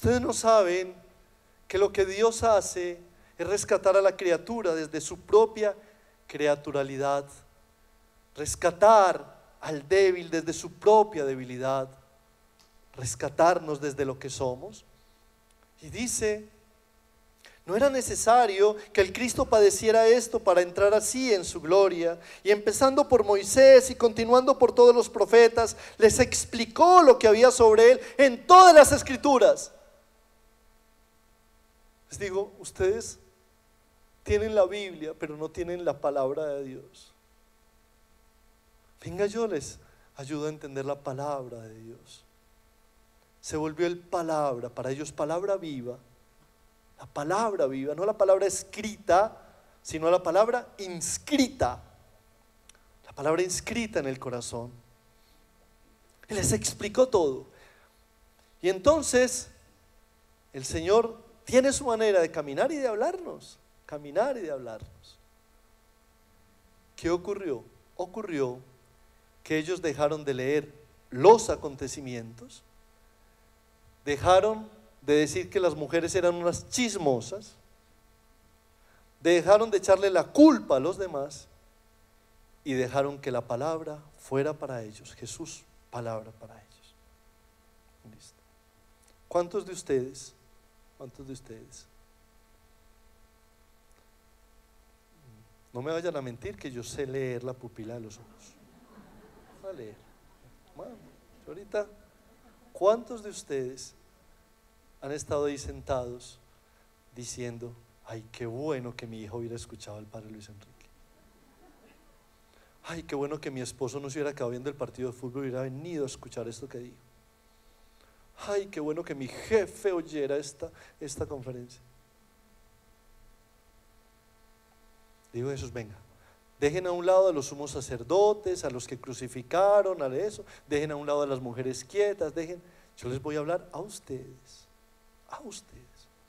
Ustedes no saben que lo que Dios hace es rescatar a la criatura desde su propia creaturalidad, rescatar al débil desde su propia debilidad, rescatarnos desde lo que somos. Y dice, no era necesario que el Cristo padeciera esto para entrar así en su gloria. Y empezando por Moisés y continuando por todos los profetas, les explicó lo que había sobre él en todas las escrituras. Les digo, ustedes tienen la Biblia, pero no tienen la palabra de Dios. Venga, yo les ayudo a entender la palabra de Dios. Se volvió el palabra, para ellos palabra viva. La palabra viva, no la palabra escrita, sino la palabra inscrita. La palabra inscrita en el corazón. Y les explicó todo. Y entonces el Señor tiene su manera de caminar y de hablarnos. Caminar y de hablarnos. ¿Qué ocurrió? Ocurrió que ellos dejaron de leer los acontecimientos, dejaron de decir que las mujeres eran unas chismosas, dejaron de echarle la culpa a los demás y dejaron que la palabra fuera para ellos, Jesús, palabra para ellos. ¿Cuántos de ustedes, cuántos de ustedes no me vayan a mentir que yo sé leer la pupila de los ojos? a leer. Ahorita, ¿cuántos de ustedes han estado ahí sentados diciendo, ay, qué bueno que mi hijo hubiera escuchado al padre Luis Enrique? Ay, qué bueno que mi esposo no se hubiera quedado viendo el partido de fútbol y hubiera venido a escuchar esto que dijo. Ay, qué bueno que mi jefe oyera esta, esta conferencia. Digo Jesús, venga, Dejen a un lado a los sumos sacerdotes, a los que crucificaron, a eso. Dejen a un lado a las mujeres quietas. Dejen. Yo les voy a hablar a ustedes. A ustedes.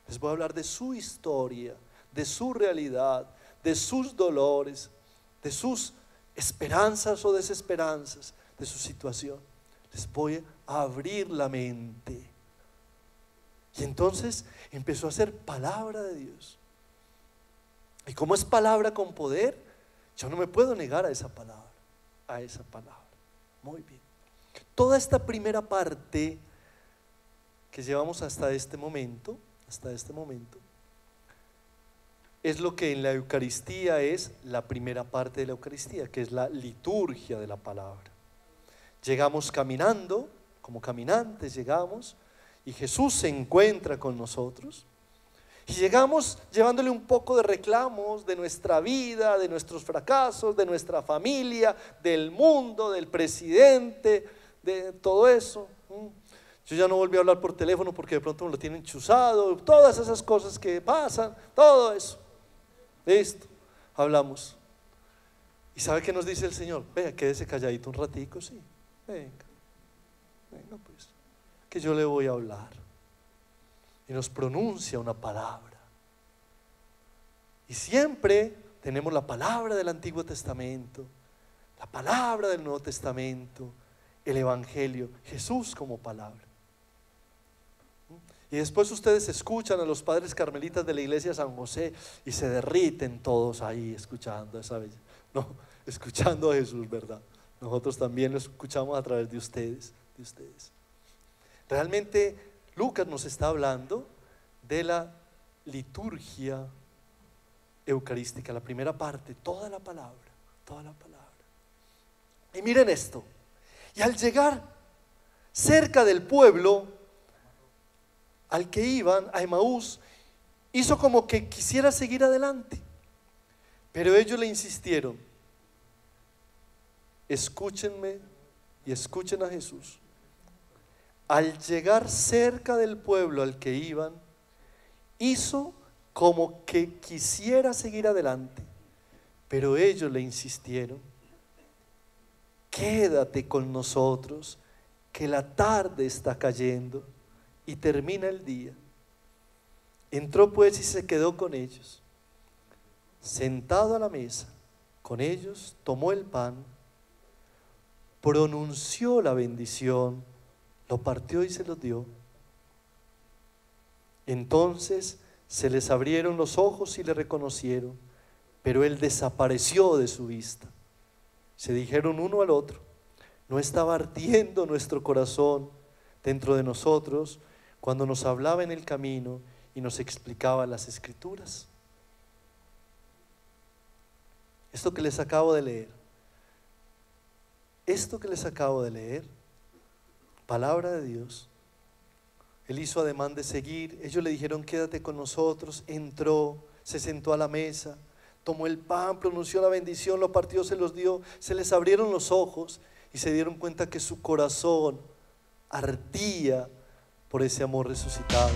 Les voy a hablar de su historia, de su realidad, de sus dolores, de sus esperanzas o desesperanzas, de su situación. Les voy abrir la mente. Y entonces empezó a ser palabra de Dios. ¿Y cómo es palabra con poder? Yo no me puedo negar a esa palabra, a esa palabra. Muy bien. Toda esta primera parte que llevamos hasta este momento, hasta este momento, es lo que en la Eucaristía es la primera parte de la Eucaristía, que es la liturgia de la palabra. Llegamos caminando, como caminantes llegamos, y Jesús se encuentra con nosotros. Y llegamos llevándole un poco de reclamos de nuestra vida, de nuestros fracasos, de nuestra familia, del mundo, del presidente, de todo eso. Yo ya no volví a hablar por teléfono porque de pronto me lo tienen chuzado, todas esas cosas que pasan, todo eso. Listo, hablamos. ¿Y sabe qué nos dice el Señor? Venga, quédese calladito un ratico, sí. Venga, venga pues, que yo le voy a hablar y nos pronuncia una palabra. Y siempre tenemos la palabra del Antiguo Testamento, la palabra del Nuevo Testamento, el Evangelio, Jesús como palabra. Y después ustedes escuchan a los padres carmelitas de la iglesia de San José y se derriten todos ahí escuchando esa bella. No, escuchando a Jesús, ¿verdad? Nosotros también lo escuchamos a través de ustedes, de ustedes. Realmente Lucas nos está hablando de la liturgia eucarística, la primera parte, toda la palabra, toda la palabra. Y miren esto, y al llegar cerca del pueblo al que iban, a Emaús, hizo como que quisiera seguir adelante, pero ellos le insistieron, escúchenme y escuchen a Jesús al llegar cerca del pueblo al que iban, hizo como que quisiera seguir adelante, pero ellos le insistieron, quédate con nosotros, que la tarde está cayendo y termina el día. Entró pues y se quedó con ellos. Sentado a la mesa, con ellos tomó el pan, pronunció la bendición, lo partió y se lo dio. Entonces se les abrieron los ojos y le reconocieron, pero él desapareció de su vista. Se dijeron uno al otro, ¿no estaba ardiendo nuestro corazón dentro de nosotros cuando nos hablaba en el camino y nos explicaba las escrituras? Esto que les acabo de leer, esto que les acabo de leer, palabra de Dios, él hizo ademán de seguir. Ellos le dijeron, quédate con nosotros. Entró, se sentó a la mesa, tomó el pan, pronunció la bendición, lo partió, se los dio. Se les abrieron los ojos y se dieron cuenta que su corazón ardía por ese amor resucitado.